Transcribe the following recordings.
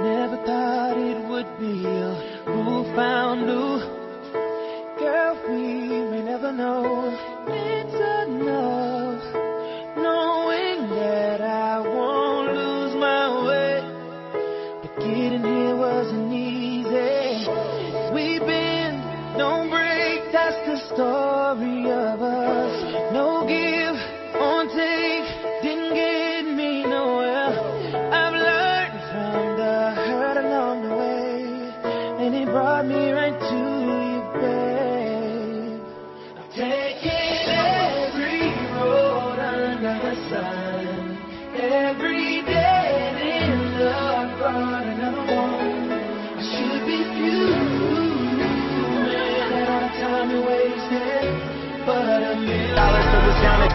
Never thought it would be you who found you. Girl, we may never know.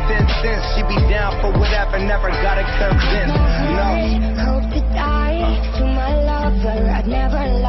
ten cents. She be down for whatever, never gotta convince. No. I hope to die to my lover. I'd never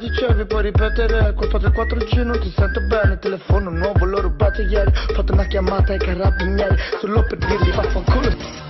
dicevi puoi ripetere? Col padre 4G non ti sento bene. Telefono nuovo l'ho rubato ieri. Fatto una chiamata ai carabinieri. Solo per dirgli vaffanculo.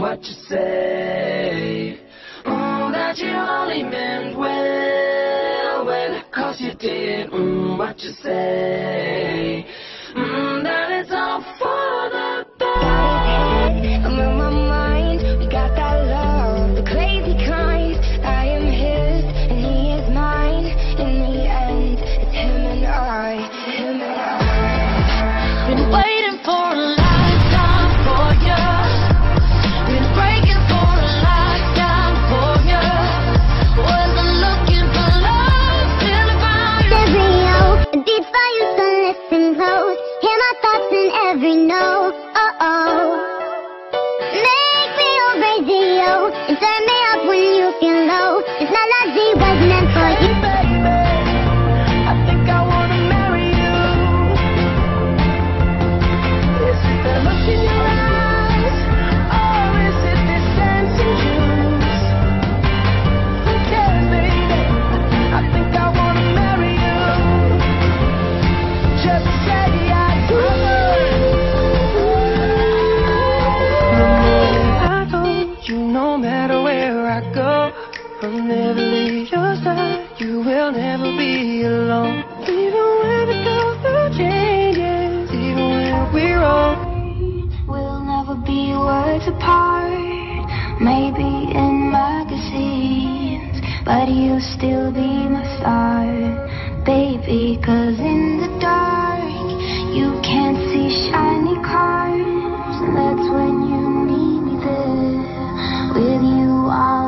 what you say. Mm, that you only meant well, well, cause you did mm, what you say. Mm, every night. I'll never be alone. Even when it goes through changes Even when we're old. We'll never be worlds apart. Maybe in magazines But you'll still be my star. Baby, cause in the dark You can't see shiny cars. And that's when you need me there With you I'll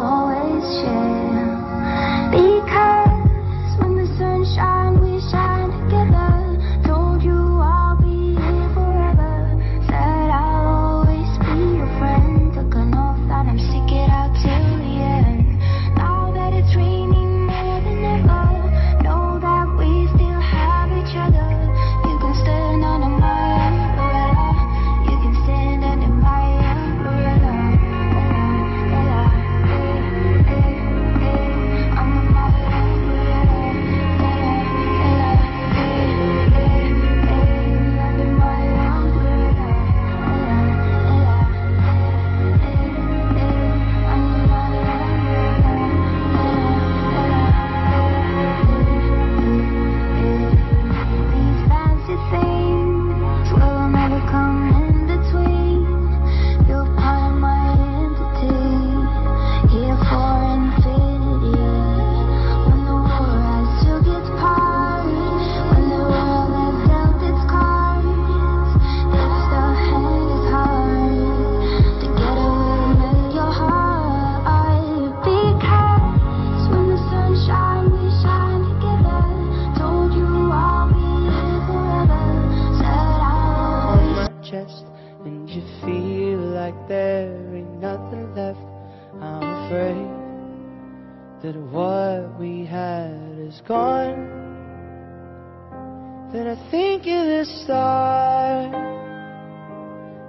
Think of the start,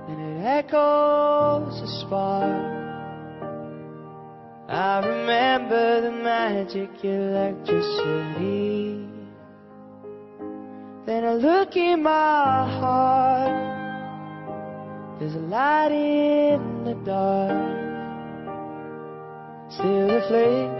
and it echoes a spark. I remember the magic electricity. Then I look in my heart. There's a light in the dark. Still the flame